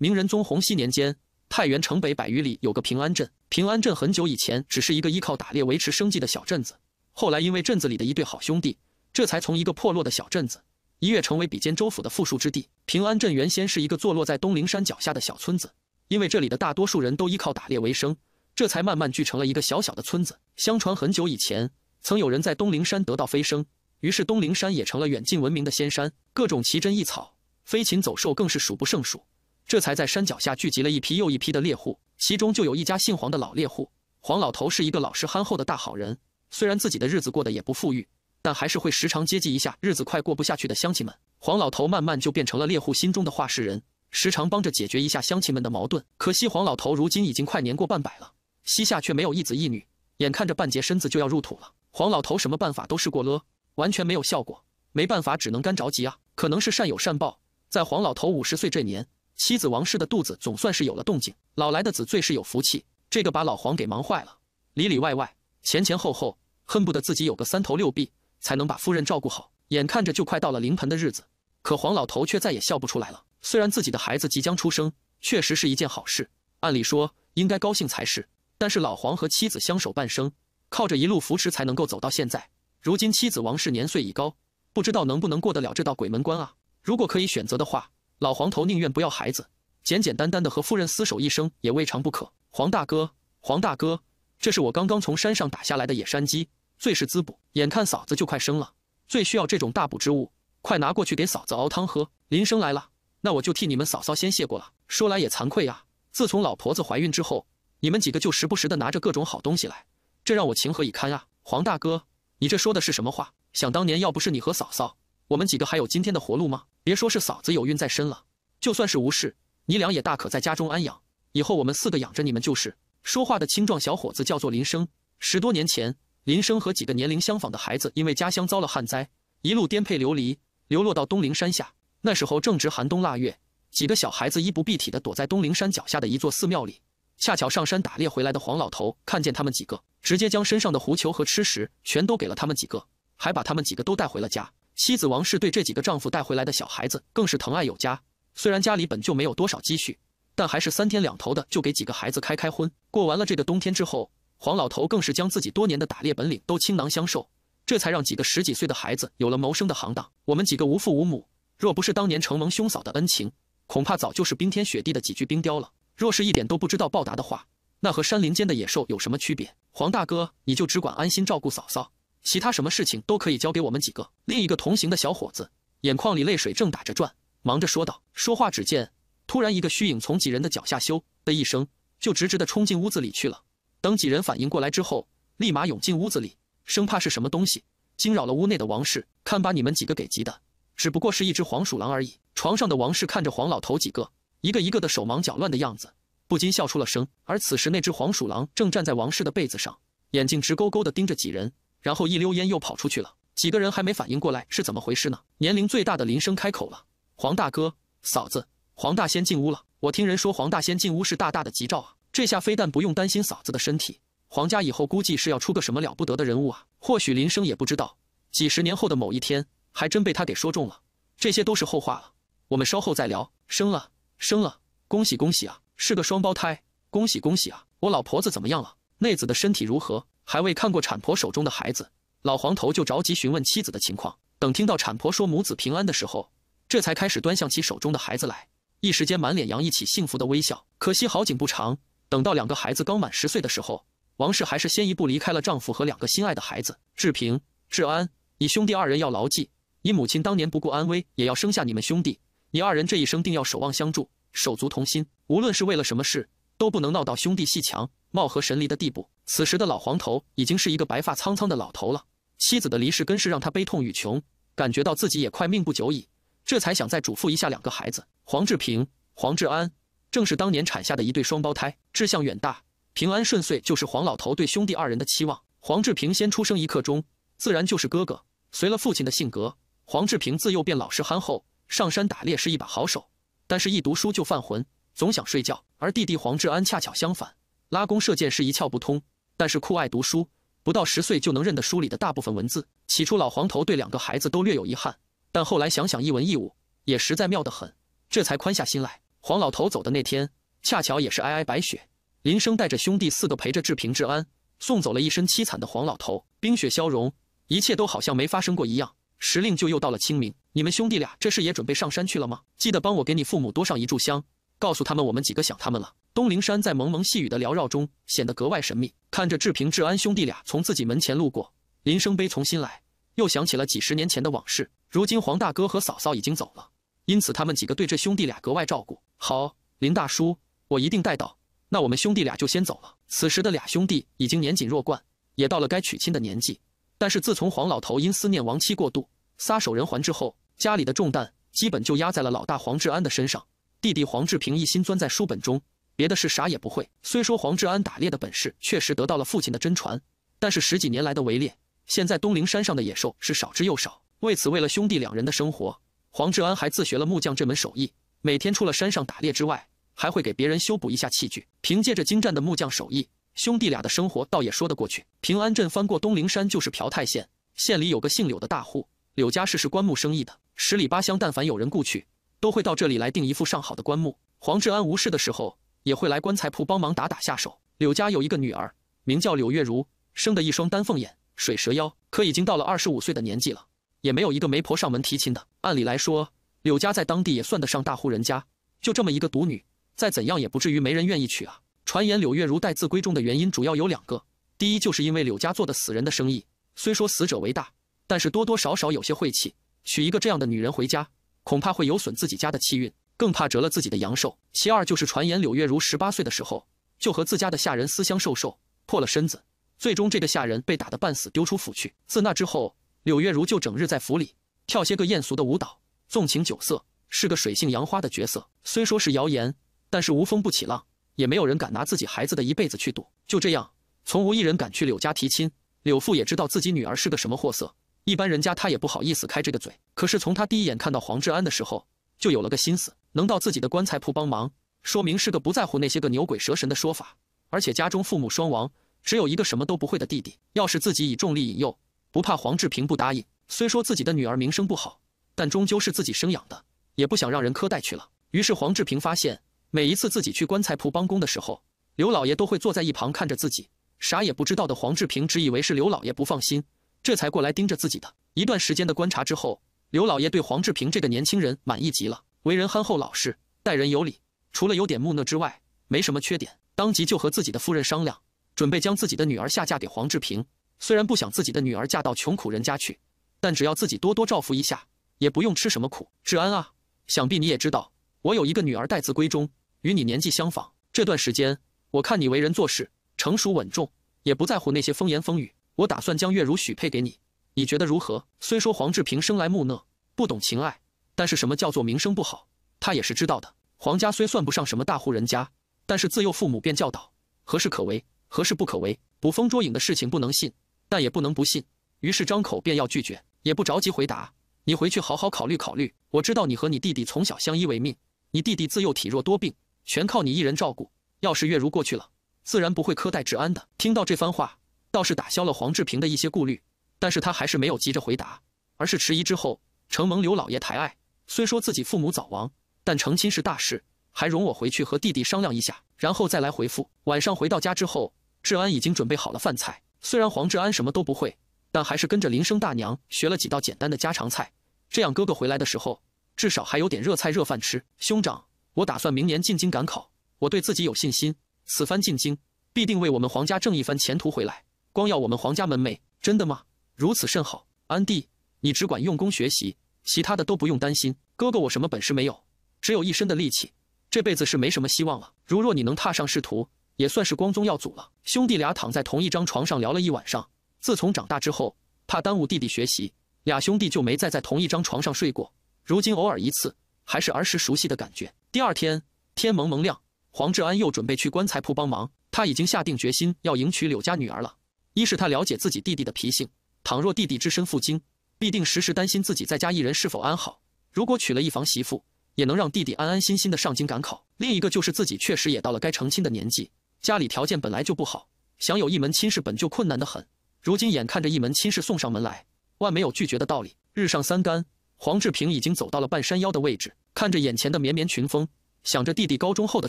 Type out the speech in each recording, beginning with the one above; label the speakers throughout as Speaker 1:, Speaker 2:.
Speaker 1: 明仁宗洪熙年间，太原城北百余里有个平安镇。平安镇很久以前只是一个依靠打猎维持生计的小镇子，后来因为镇子里的一对好兄弟，这才从一个破落的小镇子一跃成为比肩州府的富庶之地。平安镇原先是一个坐落在东陵山脚下的小村子，因为这里的大多数人都依靠打猎为生，这才慢慢聚成了一个小小的村子。相传很久以前，曾有人在东陵山得到飞升，于是东陵山也成了远近闻名的仙山，各种奇珍异草、飞禽走兽更是数不胜数。这才在山脚下聚集了一批又一批的猎户，其中就有一家姓黄的老猎户。黄老头是一个老实憨厚的大好人，虽然自己的日子过得也不富裕，但还是会时常接济一下日子快过不下去的乡亲们。黄老头慢慢就变成了猎户心中的话事人，时常帮着解决一下乡亲们的矛盾。可惜黄老头如今已经快年过半百了，膝下却没有一子一女，眼看着半截身子就要入土了。黄老头什么办法都试过了，完全没有效果。没办法，只能干着急啊！可能是善有善报，在黄老头五十岁这年。妻子王氏的肚子总算是有了动静，老来的子最是有福气，这个把老黄给忙坏了，里里外外、前前后后，恨不得自己有个三头六臂，才能把夫人照顾好。眼看着就快到了临盆的日子，可黄老头却再也笑不出来了。虽然自己的孩子即将出生，确实是一件好事，按理说应该高兴才是，但是老黄和妻子相守半生，靠着一路扶持才能够走到现在。如今妻子王氏年岁已高，不知道能不能过得了这道鬼门关啊？如果可以选择的话。老黄头宁愿不要孩子，简简单单的和夫人厮守一生也未尝不可。黄大哥，黄大哥，这是我刚刚从山上打下来的野山鸡，最是滋补。眼看嫂子就快生了，最需要这种大补之物，快拿过去给嫂子熬汤喝。林生来了，那我就替你们嫂嫂先谢过了。说来也惭愧呀，自从老婆子怀孕之后，你们几个就时不时的拿着各种好东西来，这让我情何以堪啊！黄大哥，你这说的是什么话？想当年要不是你和嫂嫂，我们几个还有今天的活路吗？别说是嫂子有孕在身了，就算是无事，你俩也大可在家中安养。以后我们四个养着你们就是。说话的青壮小伙子叫做林生。十多年前，林生和几个年龄相仿的孩子因为家乡遭了旱灾，一路颠沛流离，流落到东陵山下。那时候正值寒冬腊月，几个小孩子衣不蔽体的躲在东陵山脚下的一座寺庙里。恰巧上山打猎回来的黄老头看见他们几个，直接将身上的狐裘和吃食全都给了他们几个，还把他们几个都带回了家。妻子王氏对这几个丈夫带回来的小孩子更是疼爱有加，虽然家里本就没有多少积蓄，但还是三天两头的就给几个孩子开开荤。过完了这个冬天之后，黄老头更是将自己多年的打猎本领都倾囊相授，这才让几个十几岁的孩子有了谋生的行当。我们几个无父无母，若不是当年承蒙兄嫂的恩情，恐怕早就是冰天雪地的几具冰雕了。若是一点都不知道报答的话，那和山林间的野兽有什么区别？黄大哥，你就只管安心照顾嫂嫂。其他什么事情都可以交给我们几个。另一个同行的小伙子眼眶里泪水正打着转，忙着说道。说话只见突然一个虚影从几人的脚下咻的一声就直直的冲进屋子里去了。等几人反应过来之后，立马涌进屋子里，生怕是什么东西惊扰了屋内的王氏。看把你们几个给急的，只不过是一只黄鼠狼而已。床上的王氏看着黄老头几个一个一个的手忙脚乱的样子，不禁笑出了声。而此时那只黄鼠狼正站在王氏的被子上，眼睛直勾勾的盯着几人。然后一溜烟又跑出去了，几个人还没反应过来是怎么回事呢。年龄最大的林生开口了：“黄大哥，嫂子，黄大仙进屋了。我听人说黄大仙进屋是大大的吉兆啊，这下非但不用担心嫂子的身体，黄家以后估计是要出个什么了不得的人物啊。或许林生也不知道，几十年后的某一天，还真被他给说中了。这些都是后话了，我们稍后再聊。生了，生了，恭喜恭喜啊，是个双胞胎，恭喜恭喜啊。我老婆子怎么样了？内子的身体如何？”还未看过产婆手中的孩子，老黄头就着急询问妻子的情况。等听到产婆说母子平安的时候，这才开始端详起手中的孩子来，一时间满脸洋溢起幸福的微笑。可惜好景不长，等到两个孩子刚满十岁的时候，王氏还是先一步离开了丈夫和两个心爱的孩子。志平、志安，你兄弟二人要牢记，你母亲当年不顾安危也要生下你们兄弟，你二人这一生定要守望相助，手足同心，无论是为了什么事，都不能闹到兄弟戏强、貌合神离的地步。此时的老黄头已经是一个白发苍苍的老头了，妻子的离世更是让他悲痛欲穷，感觉到自己也快命不久矣，这才想再嘱咐一下两个孩子。黄志平、黄志安，正是当年产下的一对双胞胎，志向远大，平安顺遂，就是黄老头对兄弟二人的期望。黄志平先出生一刻钟，自然就是哥哥。随了父亲的性格，黄志平自幼便老实憨厚，上山打猎是一把好手，但是一读书就犯浑，总想睡觉。而弟弟黄志安恰巧相反，拉弓射箭是一窍不通。但是酷爱读书，不到十岁就能认得书里的大部分文字。起初老黄头对两个孩子都略有遗憾，但后来想想一文一武也实在妙得很，这才宽下心来。黄老头走的那天，恰巧也是皑皑白雪。林生带着兄弟四个陪着志平、志安，送走了一身凄惨的黄老头。冰雪消融，一切都好像没发生过一样。时令就又到了清明，你们兄弟俩这是也准备上山去了吗？记得帮我给你父母多上一炷香，告诉他们我们几个想他们了。东陵山在蒙蒙细雨的缭绕中显得格外神秘。看着志平、志安兄弟俩从自己门前路过，林生悲从心来，又想起了几十年前的往事。如今黄大哥和嫂嫂已经走了，因此他们几个对这兄弟俩格外照顾。好，林大叔，我一定带到。那我们兄弟俩就先走了。此时的俩兄弟已经年仅弱冠，也到了该娶亲的年纪。但是自从黄老头因思念亡妻过度撒手人寰之后，家里的重担基本就压在了老大黄志安的身上。弟弟黄志平一心钻在书本中，别的事啥也不会。虽说黄志安打猎的本事确实得到了父亲的真传，但是十几年来的围猎，现在东陵山上的野兽是少之又少。为此，为了兄弟两人的生活，黄志安还自学了木匠这门手艺。每天除了山上打猎之外，还会给别人修补一下器具。凭借着精湛的木匠手艺。兄弟俩的生活倒也说得过去。平安镇翻过东陵山就是朴泰县，县里有个姓柳的大户，柳家是是棺木生意的。十里八乡但凡有人故去，都会到这里来订一副上好的棺木。黄志安无事的时候，也会来棺材铺帮忙打打下手。柳家有一个女儿，名叫柳月如，生的一双丹凤眼、水蛇腰，可已经到了二十五岁的年纪了，也没有一个媒婆上门提亲的。按理来说，柳家在当地也算得上大户人家，就这么一个独女，再怎样也不至于没人愿意娶啊。传言柳月如待字闺中的原因主要有两个，第一就是因为柳家做的死人的生意，虽说死者为大，但是多多少少有些晦气，娶一个这样的女人回家，恐怕会有损自己家的气运，更怕折了自己的阳寿。其二就是传言柳月如十八岁的时候就和自家的下人私相授受，破了身子，最终这个下人被打得半死，丢出府去。自那之后，柳月如就整日在府里跳些个艳俗的舞蹈，纵情酒色，是个水性杨花的角色。虽说是谣言，但是无风不起浪。也没有人敢拿自己孩子的一辈子去赌。就这样，从无一人敢去柳家提亲。柳父也知道自己女儿是个什么货色，一般人家他也不好意思开这个嘴。可是从他第一眼看到黄志安的时候，就有了个心思，能到自己的棺材铺帮忙，说明是个不在乎那些个牛鬼蛇神的说法。而且家中父母双亡，只有一个什么都不会的弟弟。要是自己以重力引诱，不怕黄志平不答应。虽说自己的女儿名声不好，但终究是自己生养的，也不想让人苛待去了。于是黄志平发现。每一次自己去棺材铺帮工的时候，刘老爷都会坐在一旁看着自己。啥也不知道的黄志平只以为是刘老爷不放心，这才过来盯着自己的。一段时间的观察之后，刘老爷对黄志平这个年轻人满意极了，为人憨厚老实，待人有礼，除了有点木讷之外，没什么缺点。当即就和自己的夫人商量，准备将自己的女儿下嫁给黄志平。虽然不想自己的女儿嫁到穷苦人家去，但只要自己多多照拂一下，也不用吃什么苦。志安啊，想必你也知道，我有一个女儿待字闺中。与你年纪相仿，这段时间我看你为人做事成熟稳重，也不在乎那些风言风语。我打算将月如许配给你，你觉得如何？虽说黄志平生来木讷，不懂情爱，但是什么叫做名声不好，他也是知道的。黄家虽算不上什么大户人家，但是自幼父母便教导何事可为，何事不可为，捕风捉影的事情不能信，但也不能不信。于是张口便要拒绝，也不着急回答。你回去好好考虑考虑。我知道你和你弟弟从小相依为命，你弟弟自幼体弱多病。全靠你一人照顾。要是月如过去了，自然不会苛待治安的。听到这番话，倒是打消了黄志平的一些顾虑，但是他还是没有急着回答，而是迟疑之后，承蒙刘老爷抬爱，虽说自己父母早亡，但成亲是大事，还容我回去和弟弟商量一下，然后再来回复。晚上回到家之后，治安已经准备好了饭菜。虽然黄志安什么都不会，但还是跟着林生大娘学了几道简单的家常菜，这样哥哥回来的时候，至少还有点热菜热饭吃。兄长。我打算明年进京赶考，我对自己有信心，此番进京必定为我们黄家挣一番前途回来。光要我们黄家门楣，真的吗？如此甚好，安弟，你只管用功学习，其他的都不用担心。哥哥我什么本事没有，只有一身的力气，这辈子是没什么希望了。如若你能踏上仕途，也算是光宗耀祖了。兄弟俩躺在同一张床上聊了一晚上。自从长大之后，怕耽误弟弟学习，俩兄弟就没再在同一张床上睡过。如今偶尔一次，还是儿时熟悉的感觉。第二天天蒙蒙亮，黄志安又准备去棺材铺帮忙。他已经下定决心要迎娶柳家女儿了。一是他了解自己弟弟的脾性，倘若弟弟只身赴京，必定时时担心自己在家一人是否安好。如果娶了一房媳妇，也能让弟弟安安心心的上京赶考。另一个就是自己确实也到了该成亲的年纪，家里条件本来就不好，想有一门亲事本就困难的很。如今眼看着一门亲事送上门来，万没有拒绝的道理。日上三竿，黄志平已经走到了半山腰的位置。看着眼前的绵绵群峰，想着弟弟高中后的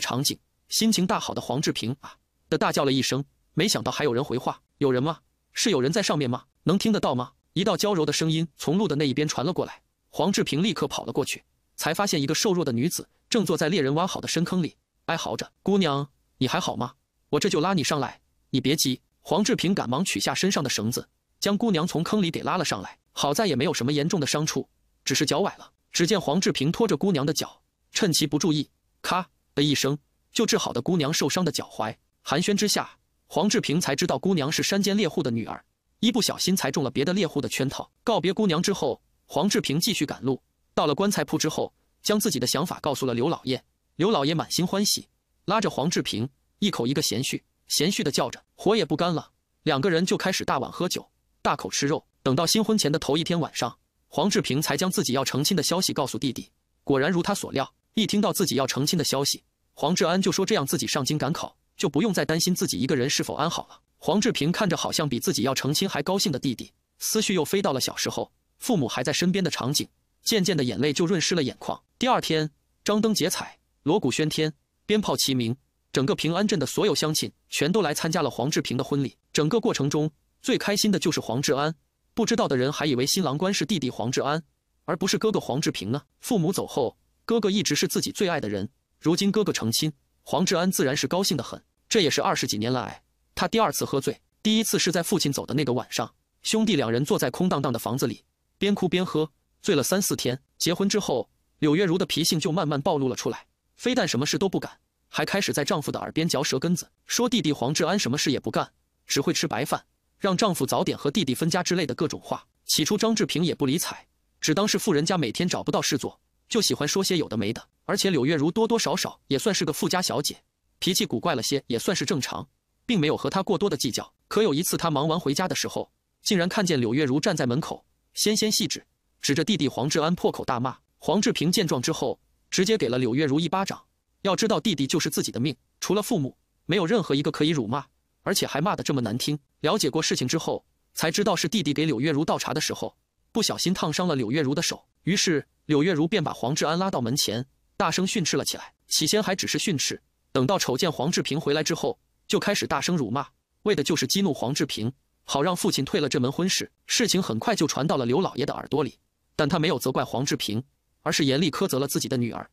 Speaker 1: 场景，心情大好的黄志平啊的大叫了一声，没想到还有人回话：“有人吗？是有人在上面吗？能听得到吗？”一道娇柔的声音从路的那一边传了过来，黄志平立刻跑了过去，才发现一个瘦弱的女子正坐在猎人挖好的深坑里，哀嚎着：“姑娘，你还好吗？我这就拉你上来，你别急。”黄志平赶忙取下身上的绳子，将姑娘从坑里给拉了上来。好在也没有什么严重的伤处，只是脚崴了。只见黄志平拖着姑娘的脚，趁其不注意，咔的一声就治好的姑娘受伤的脚踝。寒暄之下，黄志平才知道姑娘是山间猎户的女儿。一不小心才中了别的猎户的圈套。告别姑娘之后，黄志平继续赶路。到了棺材铺之后，将自己的想法告诉了刘老爷。刘老爷满心欢喜，拉着黄志平一口一个贤婿，贤婿的叫着，火也不干了。两个人就开始大碗喝酒，大口吃肉。等到新婚前的头一天晚上，黄志平才将自己要成亲的消息告诉弟弟。果然如他所料，一听到自己要成亲的消息，黄志安就说这样自己上京赶考，就不用再担心自己一个人是否安好了。黄志平看着好像比自己要成亲还高兴的弟弟，思绪又飞到了小时候，父母还在身边的场景，渐渐的眼泪就润湿了眼眶。第二天，张灯结彩，锣鼓喧天，鞭炮齐鸣，整个平安镇的所有乡亲全都来参加了黄志平的婚礼。整个过程中，最开心的就是黄志安。不知道的人还以为新郎官是弟弟黄志安，而不是哥哥黄志平呢。父母走后，哥哥一直是自己最爱的人，如今哥哥成亲，黄志安自然是高兴的很。这也是二十几年来。他第二次喝醉，第一次是在父亲走的那个晚上，兄弟两人坐在空荡荡的房子里，边哭边喝，醉了三四天。结婚之后，柳月如的脾性就慢慢暴露了出来，非但什么事都不敢，还开始在丈夫的耳边嚼舌根子，说弟弟黄志安什么事也不干，只会吃白饭，让丈夫早点和弟弟分家之类的各种话。起初张志平也不理睬，只当是富人家每天找不到事做，就喜欢说些有的没的。而且柳月如多多少少也算是个富家小姐，脾气古怪了些，也算是正常。并没有和他过多的计较，可有一次他忙完回家的时候，竟然看见柳月如站在门口，纤纤细指，指着弟弟黄志安破口大骂。黄志平见状之后，直接给了柳月如一巴掌。要知道弟弟就是自己的命，除了父母，没有任何一个可以辱骂，而且还骂得这么难听。了解过事情之后，才知道是弟弟给柳月如倒茶的时候，不小心烫伤了柳月如的手，于是柳月如便把黄志安拉到门前，大声训斥了起来。起先还只是训斥，等到瞅见黄志平回来之后。就开始大声辱骂，为的就是激怒黄志平，好让父亲退了这门婚事。事情很快就传到了刘老爷的耳朵里，但他没有责怪黄志平，而是严厉苛责了自己的女儿。